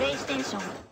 プレイステーション